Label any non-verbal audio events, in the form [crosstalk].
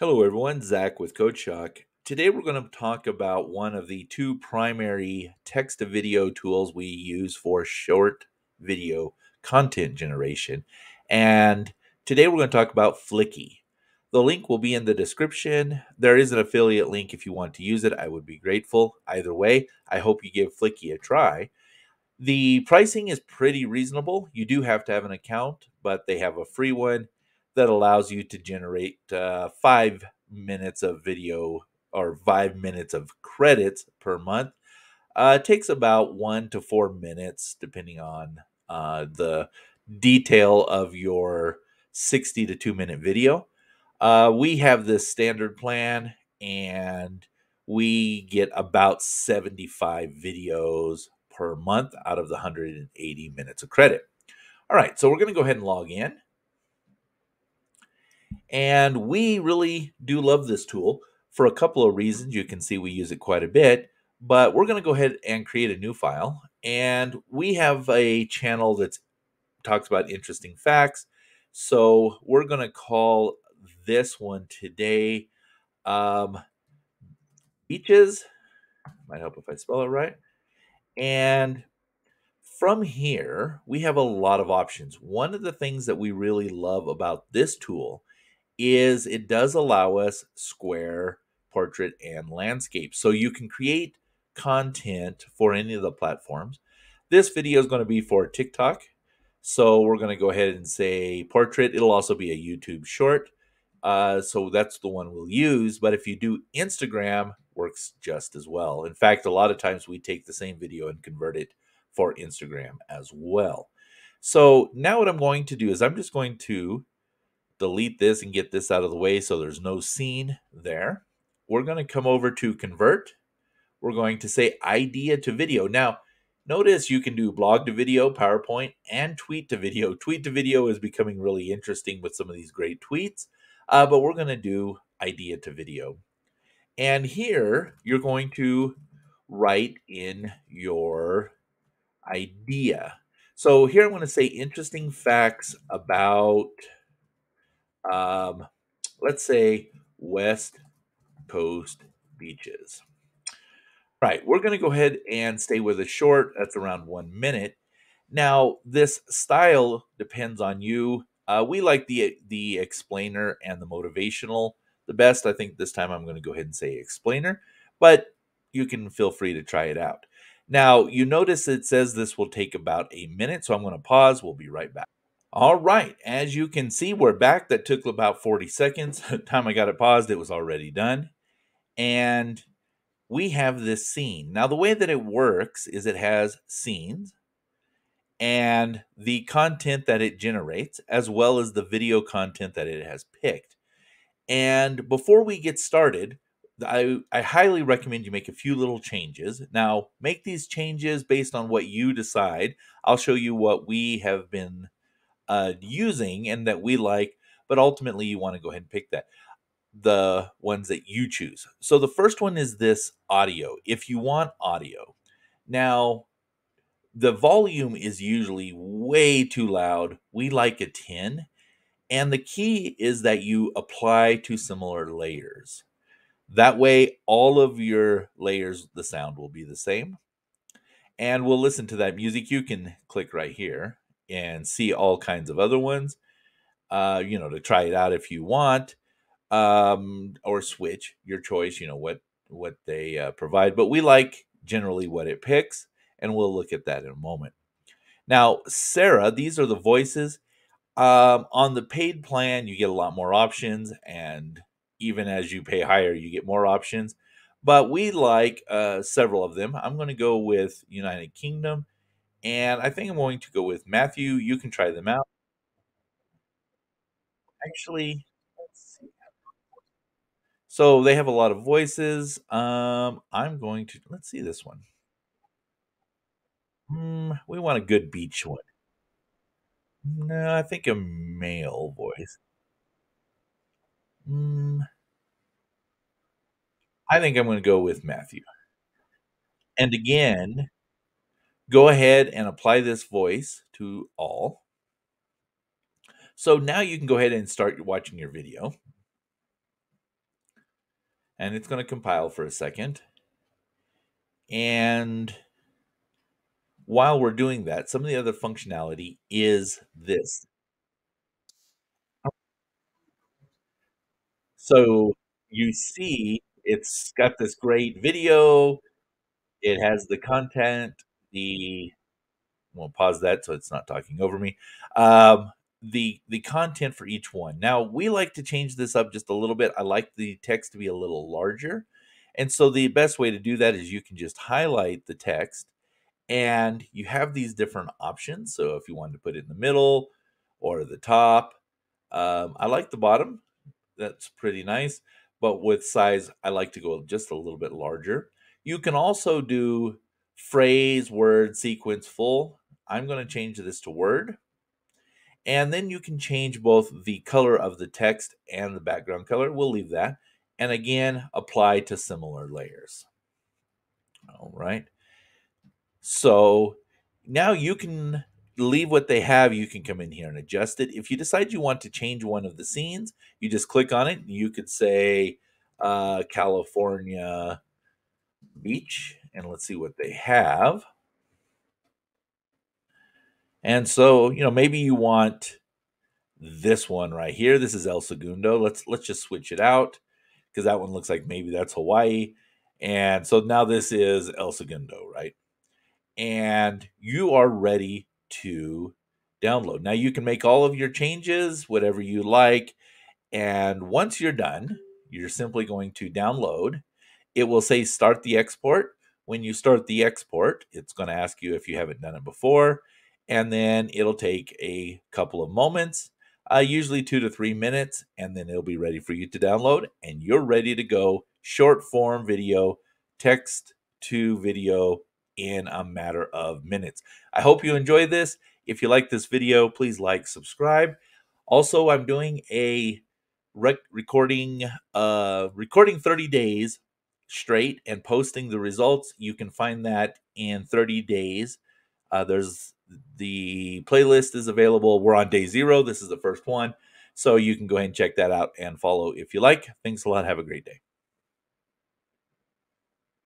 Hello, everyone. Zach with CodeShock. Today, we're going to talk about one of the two primary text to video tools we use for short video content generation. And today, we're going to talk about Fliki. The link will be in the description. There is an affiliate link if you want to use it. I would be grateful. Either way, I hope you give Fliki a try. The pricing is pretty reasonable. You do have to have an account, but they have a free one that allows you to generate uh, five minutes of video or five minutes of credits per month. Uh, it takes about one to four minutes, depending on uh, the detail of your 60 to two minute video. Uh, we have this standard plan and we get about 75 videos per month out of the 180 minutes of credit. All right, so we're going to go ahead and log in. And we really do love this tool for a couple of reasons. You can see we use it quite a bit, but we're going to go ahead and create a new file. And we have a channel that talks about interesting facts. So we're going to call this one today um, Beaches. Might help if I spell it right. And from here, we have a lot of options. One of the things that we really love about this tool is it does allow us square, portrait, and landscape. So you can create content for any of the platforms. This video is going to be for TikTok. So we're going to go ahead and say portrait. It'll also be a YouTube short. Uh, so that's the one we'll use. But if you do Instagram, works just as well. In fact, a lot of times we take the same video and convert it for Instagram as well. So now what I'm going to do is I'm just going to delete this and get this out of the way so there's no scene there. We're going to come over to convert. We're going to say idea to video. Now, notice you can do blog to video, PowerPoint, and tweet to video. [laughs] Tweet to video is becoming really interesting with some of these great tweets, uh, but we're going to do idea to video. And here you're going to write in your idea. So here I'm going to say interesting facts about um, let's say West Coast beaches. All right, we're going to go ahead and stay with a short. That's around one minute. Now, this style depends on you. Uh, we like the the explainer and the motivational the best. I think this time I'm going to go ahead and say explainer, but you can feel free to try it out. Now, you notice it says this will take about a minute, so I'm going to pause. We'll be right back. All right, as you can see, we're back. That took about 40 seconds. The [laughs] time I got it paused, it was already done. And we have this scene. Now, the way that it works is it has scenes and the content that it generates, as well as the video content that it has picked. And before we get started, I, I highly recommend you make a few little changes. Now, make these changes based on what you decide. I'll show you what we have been uh, using and that we like, but ultimately you want to go ahead and pick that the ones that you choose. So the first one is this audio. If you want audio. Now, the volume is usually way too loud. We like a 10. And the key is that you apply to similar layers. That way, all of your layers, the sound will be the same. And we'll listen to that music. You can click right here and see all kinds of other ones. Uh, you know, to try it out if you want, um, or switch your choice. You know what what they uh, provide, but we like generally what it picks, and we'll look at that in a moment. Now, Sarah, these are the voices. Um, on the paid plan, you get a lot more options, and even as you pay higher, you get more options. But we like uh, several of them. I'm going to go with United Kingdom and I think I'm going to go with Matthew. You can try them out. Actually, let's see. So they have a lot of voices. Um, I'm going to let's see this one. Mm, we want a good beach one. No, I think a male voice. Mm, I think I'm going to go with Matthew. And again, Go ahead and apply this voice to all. So now you can go ahead and start watching your video. and it's going to compile for a second. And while we're doing that, some of the other functionality is this. So you see it's got this great video. It has the content, the we'll pause that so it's not talking over me. Um, the the content for each one. Now we like to change this up just a little bit. I like the text to be a little larger. And so the best way to do that is you can just highlight the text and you have these different options. So if you want to put it in the middle or the top, um, I like the bottom. That's pretty nice. But with size, I like to go just a little bit larger. You can also do phrase, word, sequence, full. I'm going to change this to word. And then you can change both the color of the text and the background color. We'll leave that. And again, apply to similar layers. All right. So now you can leave what they have. You can come in here and adjust it. If you decide you want to change one of the scenes, you just click on it. You could say uh, California Beach, and let's see what they have. And so, you know, maybe you want this one right here. This is El Segundo. Let's let's just switch it out because that one looks like maybe that's Hawaii. And so now this is El Segundo, right? And you are ready to download. Now you can make all of your changes, whatever you like. And once you're done, you're simply going to download. It will say start the export. When you start the export, it's going to ask you if you haven't done it before. And then it'll take a couple of moments, uh, usually two to three minutes, and then it'll be ready for you to download. And you're ready to go short form video, text to video in a matter of minutes. I hope you enjoy this. If you like this video, please like, subscribe. Also, I'm doing a rec- recording uh recording 30 days straight and posting the results. You can find that in 30 days. Uh, there's the playlist is available. We're on day zero. This is the first one. So you can go ahead and check that out and follow if you like. Thanks a lot. Have a great day.